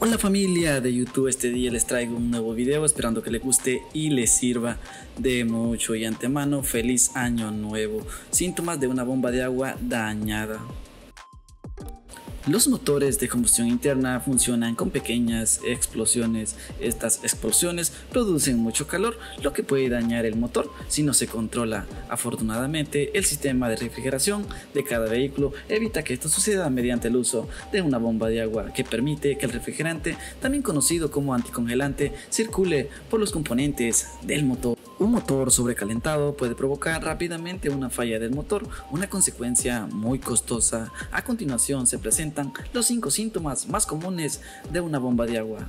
Hola familia de YouTube, este día les traigo un nuevo video esperando que les guste y les sirva de mucho y antemano feliz año nuevo. Síntomas de una bomba de agua dañada. Los motores de combustión interna funcionan con pequeñas explosiones. Estas explosiones producen mucho calor, lo que puede dañar el motor si no se controla. Afortunadamente, el sistema de refrigeración de cada vehículo evita que esto suceda mediante el uso de una bomba de agua que permite que el refrigerante, también conocido como anticongelante, circule por los componentes del motor. Un motor sobrecalentado puede provocar rápidamente una falla del motor, una consecuencia muy costosa. A continuación se presentan los 5 síntomas más comunes de una bomba de agua.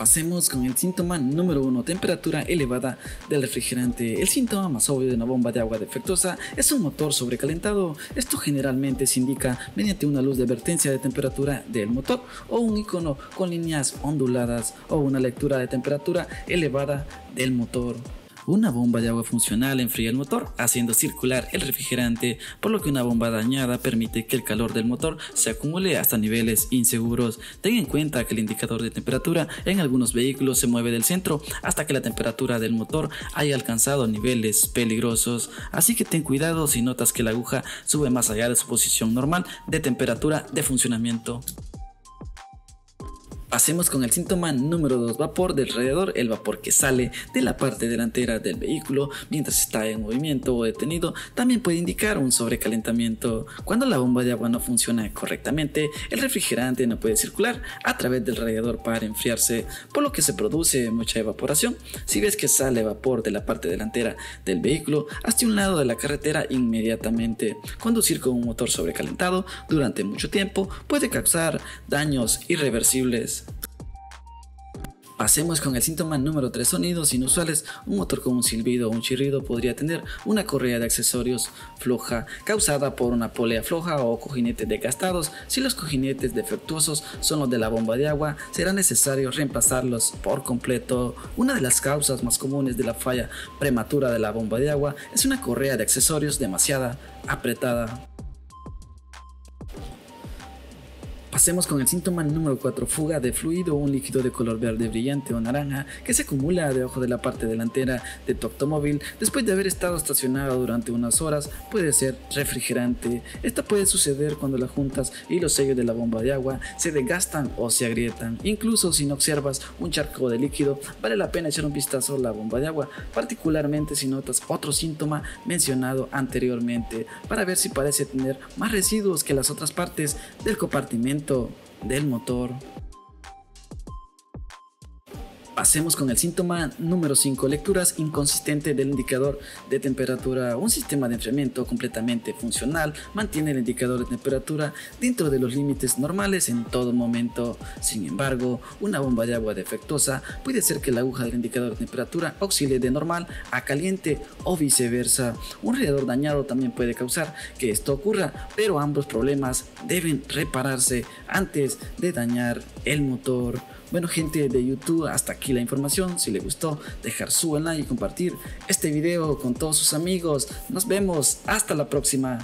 Pasemos con el síntoma número 1, temperatura elevada del refrigerante. El síntoma más obvio de una bomba de agua defectuosa es un motor sobrecalentado. Esto generalmente se indica mediante una luz de advertencia de temperatura del motor o un icono con líneas onduladas o una lectura de temperatura elevada del motor. Una bomba de agua funcional enfría el motor, haciendo circular el refrigerante, por lo que una bomba dañada permite que el calor del motor se acumule hasta niveles inseguros. Ten en cuenta que el indicador de temperatura en algunos vehículos se mueve del centro hasta que la temperatura del motor haya alcanzado niveles peligrosos, así que ten cuidado si notas que la aguja sube más allá de su posición normal de temperatura de funcionamiento. Pasemos con el síntoma número 2, vapor del radiador, el vapor que sale de la parte delantera del vehículo mientras está en movimiento o detenido, también puede indicar un sobrecalentamiento. Cuando la bomba de agua no funciona correctamente, el refrigerante no puede circular a través del radiador para enfriarse, por lo que se produce mucha evaporación. Si ves que sale vapor de la parte delantera del vehículo, hasta un lado de la carretera inmediatamente. Conducir con un motor sobrecalentado durante mucho tiempo puede causar daños irreversibles. Pasemos con el síntoma número 3, sonidos inusuales. Un motor con un silbido o un chirrido podría tener una correa de accesorios floja causada por una polea floja o cojinetes desgastados. Si los cojinetes defectuosos son los de la bomba de agua, será necesario reemplazarlos por completo. Una de las causas más comunes de la falla prematura de la bomba de agua es una correa de accesorios demasiado apretada. Pasemos con el síntoma número 4, fuga de fluido un líquido de color verde brillante o naranja que se acumula debajo de la parte delantera de tu automóvil después de haber estado estacionado durante unas horas, puede ser refrigerante. Esta puede suceder cuando las juntas y los sellos de la bomba de agua se desgastan o se agrietan. Incluso si no observas un charco de líquido, vale la pena echar un vistazo a la bomba de agua, particularmente si notas otro síntoma mencionado anteriormente, para ver si parece tener más residuos que las otras partes del compartimento del motor Pasemos con el síntoma número 5, lecturas inconsistentes del indicador de temperatura. Un sistema de enfriamiento completamente funcional mantiene el indicador de temperatura dentro de los límites normales en todo momento. Sin embargo, una bomba de agua defectuosa puede hacer que la aguja del indicador de temperatura oscile de normal a caliente o viceversa. Un radiador dañado también puede causar que esto ocurra, pero ambos problemas deben repararse antes de dañar el motor. Bueno gente de YouTube, hasta aquí la información. Si les gustó, dejar su like y compartir este video con todos sus amigos. Nos vemos. Hasta la próxima.